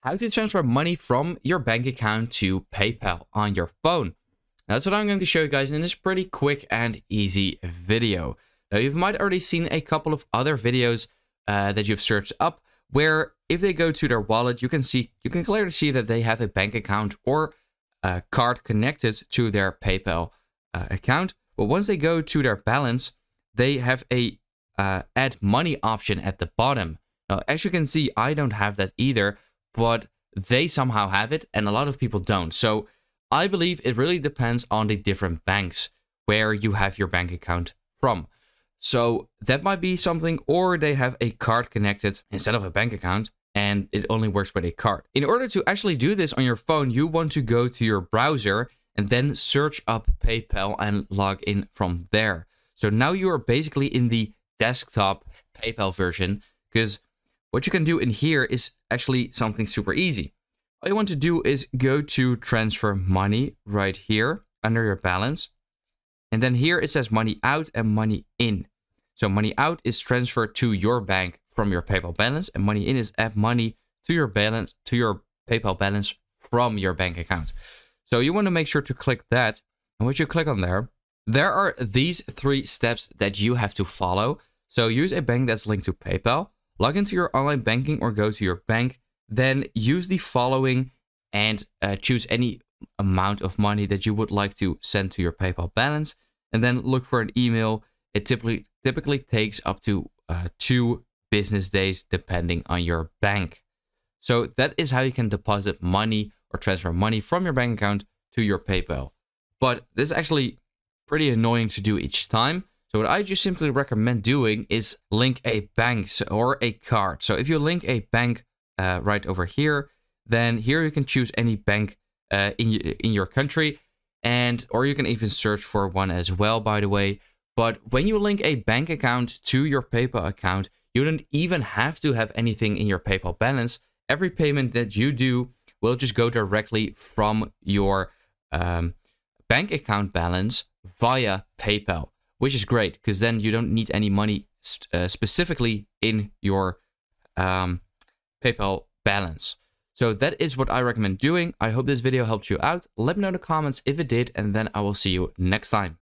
how to transfer money from your bank account to PayPal on your phone. That's what I'm going to show you guys in this pretty quick and easy video. Now, you might already seen a couple of other videos uh, that you've searched up where if they go to their wallet, you can see you can clearly see that they have a bank account or a card connected to their PayPal uh, account. But once they go to their balance, they have a uh, add money option at the bottom. Now, as you can see, I don't have that either, but they somehow have it and a lot of people don't. So I believe it really depends on the different banks where you have your bank account from. So that might be something, or they have a card connected instead of a bank account and it only works with a card. In order to actually do this on your phone, you want to go to your browser and then search up PayPal and log in from there. So now you are basically in the desktop PayPal version because what you can do in here is actually something super easy. All you want to do is go to transfer money right here under your balance. And then here it says money out and money in. So money out is transferred to your bank from your PayPal balance and money in is add money to your balance to your PayPal balance from your bank account. So you want to make sure to click that. And once you click on there, there are these three steps that you have to follow. So use a bank that's linked to PayPal, log into your online banking or go to your bank, then use the following and uh, choose any amount of money that you would like to send to your PayPal balance, and then look for an email. It typically typically takes up to uh, two business days depending on your bank. So that is how you can deposit money or transfer money from your bank account to your PayPal. But this is actually pretty annoying to do each time. So what I just simply recommend doing is link a bank or a card. So if you link a bank uh, right over here, then here you can choose any bank uh, in, in your country and or you can even search for one as well, by the way. But when you link a bank account to your PayPal account, you don't even have to have anything in your PayPal balance. Every payment that you do will just go directly from your um, bank account balance via PayPal which is great because then you don't need any money uh, specifically in your um, PayPal balance. So that is what I recommend doing. I hope this video helped you out. Let me know in the comments if it did, and then I will see you next time.